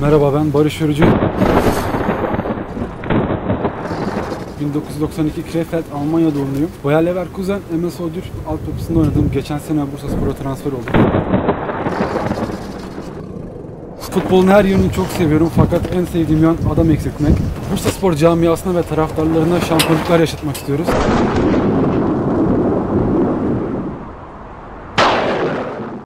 Merhaba ben Barış Örücü. 1992 Krefeld Almanya doğumluyum. Bayer Leverkusen MS Odür altyapısında oynadım. Geçen sene Bursa Spor'a transfer oldum. Futbolun her yönünü çok seviyorum fakat en sevdiğim yan adam eksiltmek. Bursa Spor camiasına ve taraftarlarına şampiyonluklar yaşatmak istiyoruz.